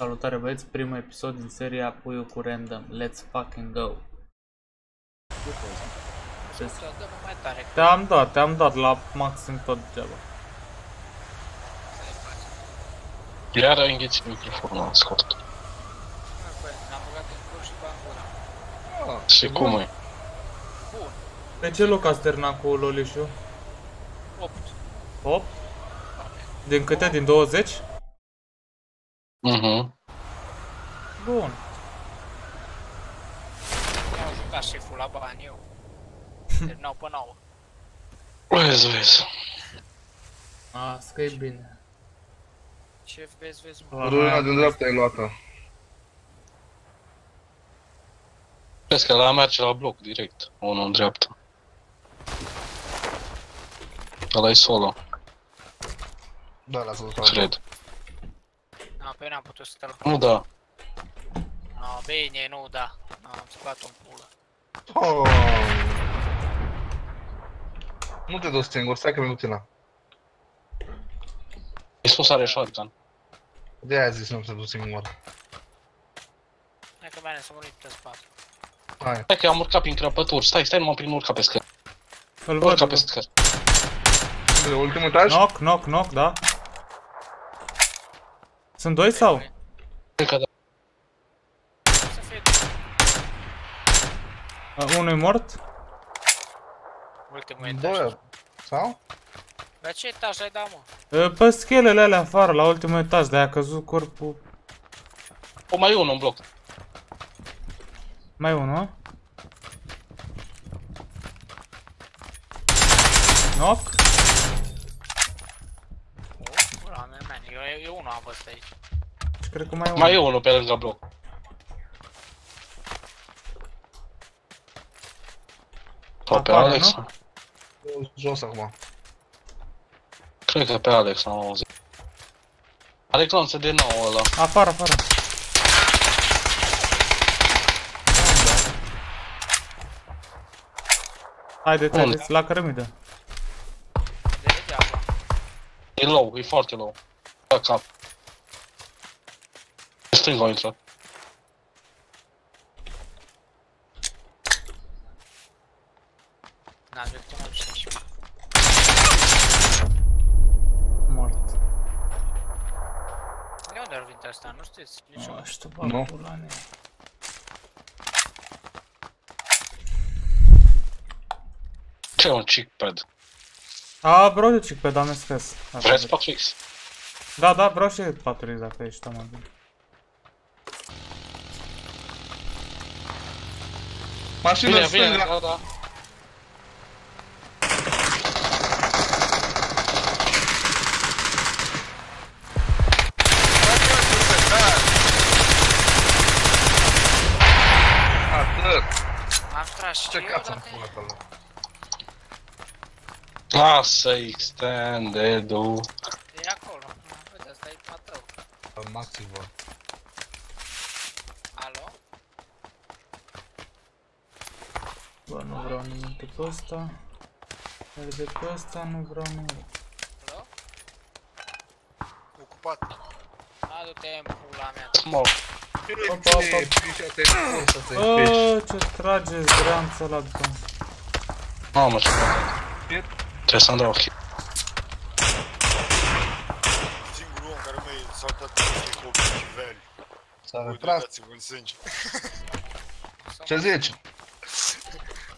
Salutare băieți, primul episod din seria Puiul cu Random. Let's fucking go. Să dăm mai tare. Te-am dat, te-am dat la maxim tot degeaba. Să-i faci. Iar ai înghețit microfonul, am scos. Bă, N-am băgat în cur și bangura. Și cum e? Bun. De ce Lucas termina cu Lolișu? 8. 8? Din câte? Din 20? Mhm. Bun. Mi-au jucat șeful la bani eu. Terminau pe 9. Vezi, vezi. Asta că e bine. Ce vezi, vezi, mă. Runa din dreapta e luată. Vezi că la merge la bloc direct, unul în dreapta. Ăla e solo, Da, l-a văzut cred. Na, pe n-am putut să-l... Nu da. Na, bine, nu, da. Na, am scăpat un pulă. Oh. Nu te duci singur, stai că mi tine. E spus are shotgun. De aia zis nu te duci singur. Hai că bine să murit pe spate. Hai. Stai că am urcat prin crăpături, stai, stai numai prin urca pe scări. Îl văd. Urca îl pe văd. scări. De ultimul etaj? Knock, knock, knock, da? Sunt doi sau? Cred că da. Să fie Uh, unul e mort? ultimul etaj. Doi. Sau? La ce etaj ai dat, mă? Uh, Pe schelele alea afară, la ultimul etaj, de-aia a căzut corpul. O, mai e unul în bloc. Mai e unul, a? Knock? Oh, ăla, man, man, eu, eu unul am văzut aici. Și cred că mai e Mai e unul. unul pe lângă bloc. Sau pe Apare, Alex? nu? Jos acum. Cred că pe Alex am auzit. Alex lanță de nou ăla. Afară, afară. Haideți, Unde? haideți, la cărămidă. De degeaba. E low, e foarte low. Da cap. Pe stânga a intrat. N-am decât un 85. Mort. De unde ar venit asta? Nu știți? Nici eu. Aș Nu. pula mea. Ce e un chick pad? A, vreau de cic pe doamne scăs. Vreți 4X? Da, da, vreau și 4 dacă ești amabil. Mașină Vine, în vine, stânga. da, da. Atât. Am tras și Ce eu cață în dacă pula ta, mă. Lasă extended-ul. e acolo. Uite, asta e patrou. Al maxim, bă. Alo? Bă, nu vreau nimic de pe ăsta. Iar de pe ăsta nu vreau nimic. Alo? Ocupat. Adu-te în pula mea. Smoke. Opa, opa. Ce pișote, cum să te împiși? Bă, ce trage zgreanța la după. Mamă, ce bine. Piet? Trebuie să-mi dau ochii. S-a retras. Dați-vă în sânge. Ce zici?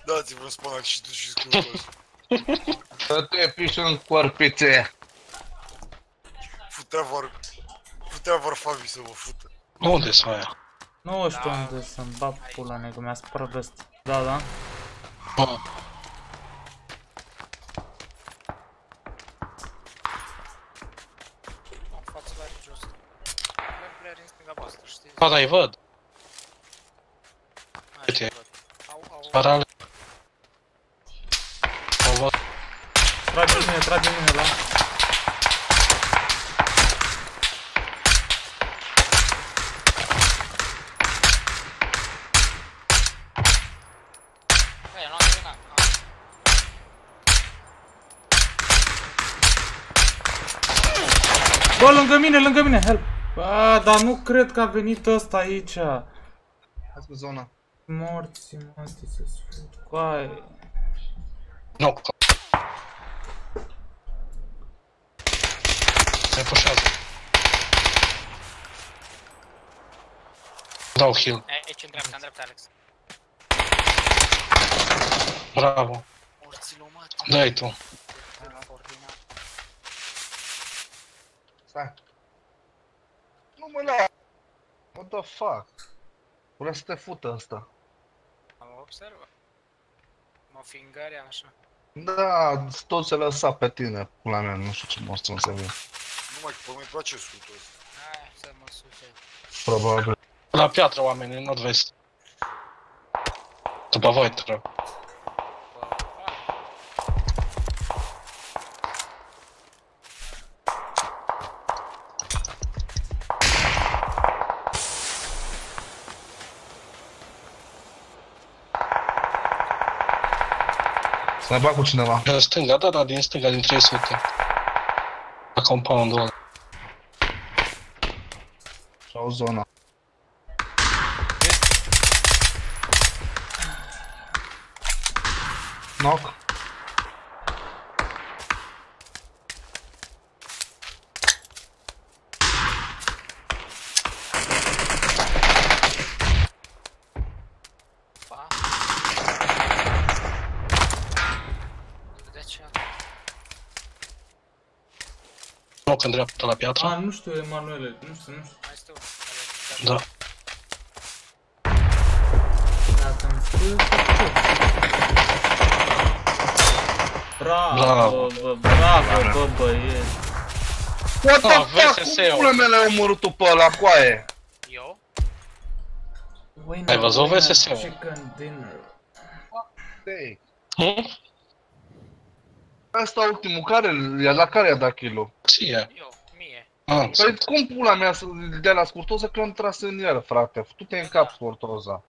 Dați-vă în spanac și tu și scrutos. Să te piși în corpițe. Futea vor... Futea vor Fabi să vă fută. Unde sunt aia? Nu știu Da. unde să-mi bag pula mea, că mi-a spărat ăsta. Da, da. Bă, Au, au, au. Parale. O văd. Trage mine, trage mine la... Băi, nu am terminat. Ah, Bă, lângă mine, lângă mine, help! Bă, dar nu cred că a venit ăsta aici. Hai pe zona. Morți, morți, să sfânt. Coai. Nu. Se pușează. Dau heal. E, aici în dreapta, în dreapta, Alex. Bravo. Morților, mă. Dai tu. Ordinat. Stai. Nu mă la... What the fuck? Vrea să te fută asta. Am observat. Mă fingărea așa. Da, tot se lăsa pe tine, pula mea, nu știu ce mă să înțeleg. Nu mai, pe mine place scutul ăsta. Hai să mă suce. Probabil. La piatră, oamenii, în nord-vest. După voi trebuie. Să ne bag cu cineva. În stânga, da, da, din stânga, din 300. La compoundul ăla. Și au zona. Knock. Pa. De ce? Loc în dreapta la piatră. A, nu știu, Emanuele, nu știu, nu știu. Mai stiu. Alex, Da. Dacă îmi spui, o să fac. Bravo, Bravo. bă, bravo, bă, băieți. What the Ah, fuck? VSS-ul. Cum pula mea l-ai omorât tu pe ăla, coaie? Eu? Winner, Ai văzut winner, VSS-ul? Chicken dinner. Hey. Hm? Asta ultimul, care, i-a la care i-a dat kill-ul? Ție. Eu. Mie. Ah, Păi cum pula mea să dea la scurtoză că am tras în el, frate? Tu te în cap scurtoza.